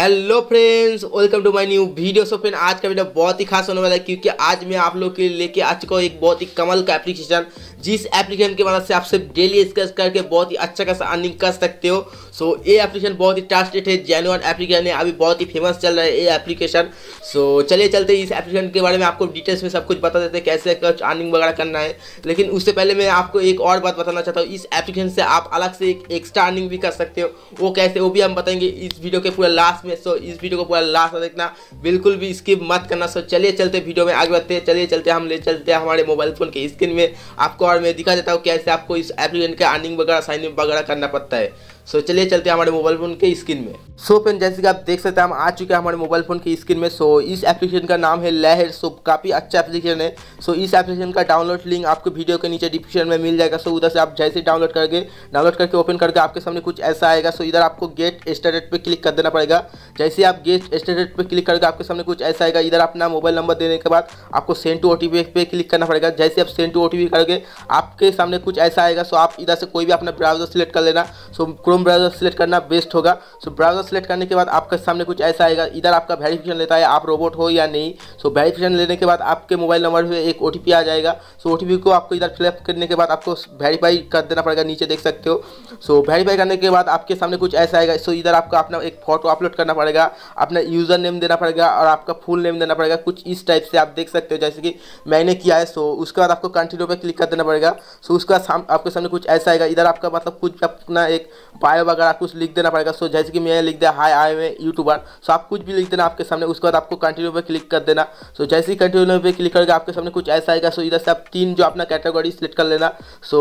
Hello friends welcome to my new video so friend आज का video बहुत ही खास होने वाला है क्योंकि आज मैं आप लोग के लिए लेके आ चुका हूँ एक बहुत ही कमल का एप्लीकेशन जिस एप्लीकेशन की मदद से आप सिर्फ़ डेली स्केच करके बहुत ही अच्छा खासा अर्निंग कर सकते हो। सो ये एप्लीकेशन बहुत ही ट्रस्टेड है जेनुअन एप्लीकेशन है, अभी बहुत ही फ़ेमस चल रहा है ये एप्लीकेशन सो चलिए चलते इस एप्लीकेशन के बारे में आपको डिटेल्स में सब कुछ बता देते हैं, कैसे कुछ अर्निंग वगैरह करना है। लेकिन उससे पहले मैं आपको एक और बात बताना चाहता हूँ, इस एप्लीकेशन से आप अलग से एक एक्स्ट्रा अर्निंग भी कर सकते हो। वो कैसे, वो भी हम बताएँगे इस वीडियो के पूरा लास्ट में। सो इस वीडियो को पूरा लास्ट में देखना, बिल्कुल भी स्किप मत करना। सो चलिए चलते वीडियो में आगे बढ़ते हैं, चलिए चलते हम ले चलते हैं हमारे मोबाइल फ़ोन के स्क्रीन में। आपको और मैं दिखा देता हूँ कैसे आपको इस एप्लीकेशन का अर्निंग वगैरह साइन इन वगैरह करना पड़ता है। सो so, चलिए चलते हैं हमारे मोबाइल फ़ोन के स्क्रीन में। सो so, फ्रेंड जैसे कि आप देख सकते हैं हम आ चुके हैं हमारे मोबाइल फ़ोन की स्क्रीन में। सो so, इस एप्लीकेशन का नाम है लहर सो so, काफ़ी अच्छा एप्लीकेशन है। सो so, इस एप्लीकेशन का डाउनलोड लिंक आपको वीडियो के नीचे डिस्क्रिप्शन में मिल जाएगा। सो so, उधर से आप जैसे डाउनलोड करके डाउनलोड करके ओपन करके आपके सामने कुछ ऐसा आएगा। सो so, इधर आपको गेट स्टेटेड पर क्लिक कर देना पड़ेगा। जैसे आप गेट स्टेटेड पर क्लिक करके आपके सामने कुछ ऐसा आएगा। इधर अपना मोबाइल नंबर देने के बाद आपको सेंड टू ओ पे क्लिक करना पड़ेगा। जैसे आप सेंड टू ओटीपी करके आपके सामने कुछ ऐसा आएगा। सो आप इधर से कोई भी अपना ब्राउज़र सेलेक्ट कर लेना। सो क्रोम ब्राउज़र सेलेक्ट करना बेस्ट होगा। सो ब्राउज़र सेलेक्ट करने के बाद आपके सामने कुछ ऐसा आएगा। इधर आपका वेरिफिकेशन लेता है, आप रोबोट हो या नहीं। सो वेरिफिकेशन लेने के बाद आपके मोबाइल नंबर पे एक ओटीपी आ जाएगा। सो ओटीपी को आपको इधर फिलअप करने के बाद आपको वेरीफाई कर देना पड़ेगा, नीचे देख सकते हो। सो वेरीफाई करने के बाद आपके सामने कुछ ऐसा आएगा। सो इधर आपको अपना एक फ़ोटो अपलोड करना पड़ेगा। अपना यूज़र नेम देना पड़ेगा और आपका फुल नेम देना पड़ेगा। कुछ इस टाइप से आप देख सकते हो, जैसे कि मैंने किया है। सो उसके बाद आपको कंटिन्यू पर क्लिक कर देना पड़ेगा। सो उसके आपके सामने कुछ ऐसा आएगा। इधर आपका मतलब कुछ अपना एक बायो वगैरह कुछ लिख देना पड़ेगा सो जैसे कि मैं लिख दिया हाई आई में यूट्यूबर सो आप कुछ भी लिख देना आपके सामने, उसके बाद आपको कंटिन्यू पे क्लिक कर देना। सो जैसे ही कंटिन्यू पे क्लिक करके आपके सामने कुछ ऐसा आएगा सो इधर से आप तीन जो अपना कैटेगरी सिलेक्ट कर लेना। सो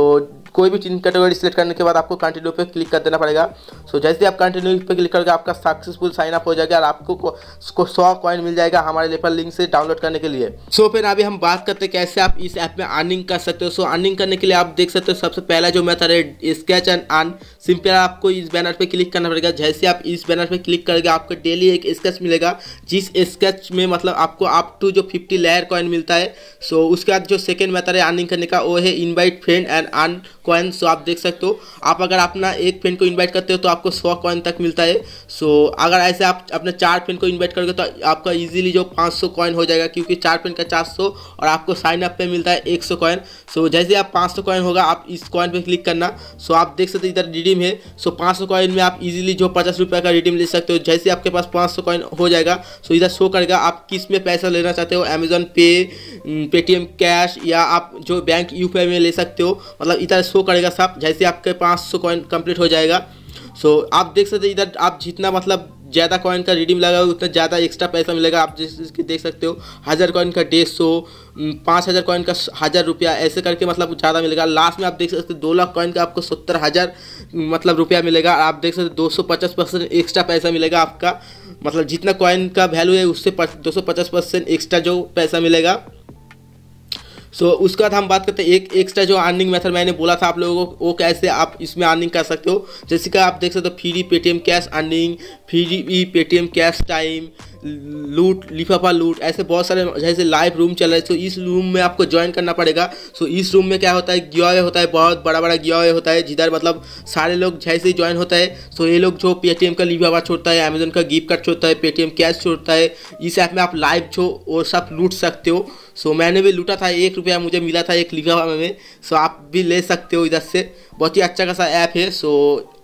कोई भी तीन कैटेगरी सिलेक्ट करने के बाद आपको कंटिन्यू पे क्लिक कर देना पड़ेगा। सो जैसे आप कंटिन्यू पे क्लिक करके आपका सक्सेसफुल साइन अप हो जाएगा और आपको सौ कॉइन मिल जाएगा हमारे लेपर लिंक से डाउनलोड करने के लिए। सो फिर अभी हम बात करते हैं कैसे आप इस ऐप में अर्निंग कर सकते हो। सो अर्निंग करने के लिए आप देख सकते हो, सबसे पहला जो मेथड है स्केच एंड अर्न सिंपल आपको इस बैनर पे क्लिक करना पड़ेगा। जैसे आप इस बैनर पे क्लिक करेंगे, आपको डेली एक स्केच मिलेगा, जिस स्केच में मतलब आपको अप टू जो 50 लेयर कॉइन मिलता है सो उसके बाद जो सेकेंड मेथड है अर्निंग करने का, वो है invite friend and earn coin so आप देख सकते हो। आप अगर अपना एक फ्रेंड को इन्वाइट करते हो तो आपको सौ कॉइन तक मिलता है। सो अगर ऐसे आप अपने चार फ्रेंड को इन्वाइट करोगे तो आपका ईजिली जो पाँच सौ कॉइन हो जाएगा, क्योंकि चार फ्रेंड का चार सौ और आपको साइन अप पे मिलता है एक सौ कॉइन सो जैसे आप पाँच सौ कॉइन होगा, आप इस कॉइन पे क्लिक करना। सो आप देख सकते इधर रिडीम है। सो पाँच सौ कॉइन में आप इजीली जो पचास रुपये का रिडीम ले सकते हो। जैसे आपके पास पाँच सौ कॉइन हो जाएगा सो इधर शो करेगा, आप किसमें पैसा लेना चाहते हो अमेजोन पे पेटीएम कैश या आप जो बैंक यू में ले सकते हो। मतलब इधर शो करेगा सब, जैसे आपके पाँच सौ कॉइन कंप्लीट हो जाएगा। सो आप देख सकते इधर आप जितना मतलब ज़्यादा कॉइन का रिडीम लगा उतना ज़्यादा एक्स्ट्रा पैसा मिलेगा, आप जैसे देख सकते हो। हज़ार कॉइन का डेढ़ सौ पाँच हज़ार कॉइन का हज़ार रुपया, ऐसे करके मतलब ज़्यादा मिलेगा। लास्ट में आप देख सकते हो, दो लाख कॉइन का आपको सत्तर हज़ार मतलब रुपया मिलेगा। आप देख सकते हो, दो सौ पचास परसेंट एक्स्ट्रा पैसा मिलेगा आपका। मतलब जितना कॉइन का वैल्यू है, उससे दो सौ पचास परसेंट एक्स्ट्रा जो पैसा मिलेगा। सो so, उसके बाद हम बात करते हैं एक एक्स्ट्रा जो अर्निंग मेथड मैंने बोला था आप लोगों को वो कैसे आप इसमें अर्निंग कर सकते हो। जैसे कि आप देख सकते हो free Paytm cash earning free Paytm cash time लूट, लिफाफा लूट, ऐसे बहुत सारे जैसे लाइव रूम चल रहे तो इस रूम में आपको ज्वाइन करना पड़ेगा। सो इस रूम में क्या होता है? गिया होता है, बहुत बड़ा बड़ा गिया होता है, जिधर मतलब सारे लोग जैसे ही ज्वाइन होता है सो ये लोग जो पेटीएम का लिफाफा छोड़ता है अमेजोन का गिफ्ट कार्ड छोड़ता है पेटीएम कैश छोड़ता है, इस ऐप में आप लाइव छो वो सब लूट सकते हो। सो मैंने भी लूटा था, एक रुपया मुझे मिला था एक लिफाफा में। सो आप भी ले सकते हो इधर से। बहुत ही अच्छा खासा ऐप है सो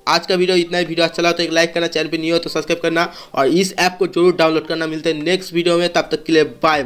आज का वीडियो इतना ही। वीडियो अच्छा लगा तो एक लाइक करना, चैनल पर नहीं हो तो सब्सक्राइब करना और इस ऐप को ज़रूर डाउनलोड करना। मिलते हैं नेक्स्ट वीडियो में, तब तक के लिए बाय बाय